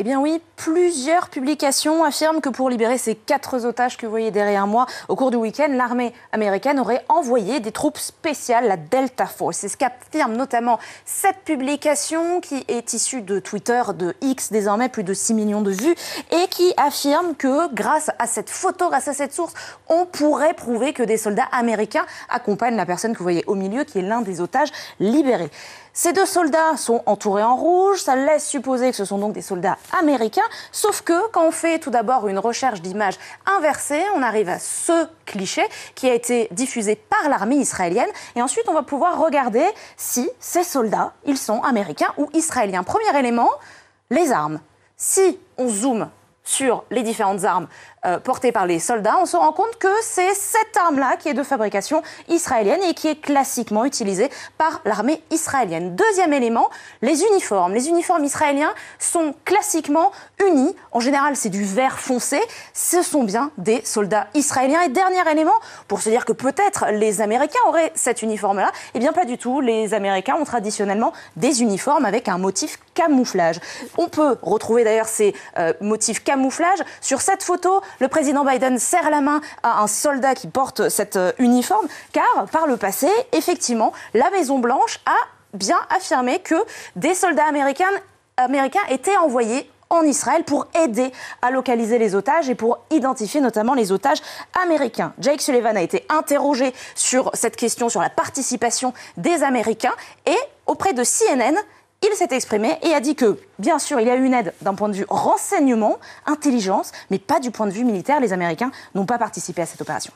Eh bien oui, plusieurs publications affirment que pour libérer ces quatre otages que vous voyez derrière moi, au cours du week-end, l'armée américaine aurait envoyé des troupes spéciales, la Delta Force. C'est ce qu'affirme notamment cette publication qui est issue de Twitter, de X, désormais plus de 6 millions de vues, et qui affirme que grâce à cette photo, grâce à cette source, on pourrait prouver que des soldats américains accompagnent la personne que vous voyez au milieu, qui est l'un des otages libérés. Ces deux soldats sont entourés en rouge, ça laisse supposer que ce sont donc des soldats américains, sauf que quand on fait tout d'abord une recherche d'images inversée, on arrive à ce cliché qui a été diffusé par l'armée israélienne, et ensuite on va pouvoir regarder si ces soldats, ils sont américains ou israéliens. Premier élément, les armes. Si on zoome sur les différentes armes euh, portées par les soldats, on se rend compte que c'est cette arme-là qui est de fabrication israélienne et qui est classiquement utilisée par l'armée israélienne. Deuxième élément, les uniformes. Les uniformes israéliens sont classiquement unis. En général, c'est du vert foncé. Ce sont bien des soldats israéliens. Et dernier élément, pour se dire que peut-être les Américains auraient cet uniforme-là, eh bien pas du tout. Les Américains ont traditionnellement des uniformes avec un motif camouflage. On peut retrouver d'ailleurs ces euh, motifs camouflage Sur cette photo, le président Biden serre la main à un soldat qui porte cet euh, uniforme, car par le passé, effectivement, la Maison-Blanche a bien affirmé que des soldats américains étaient envoyés en Israël pour aider à localiser les otages et pour identifier notamment les otages américains. Jake Sullivan a été interrogé sur cette question, sur la participation des Américains et auprès de CNN, il s'est exprimé et a dit que, bien sûr, il y a eu une aide d'un point de vue renseignement, intelligence, mais pas du point de vue militaire. Les Américains n'ont pas participé à cette opération.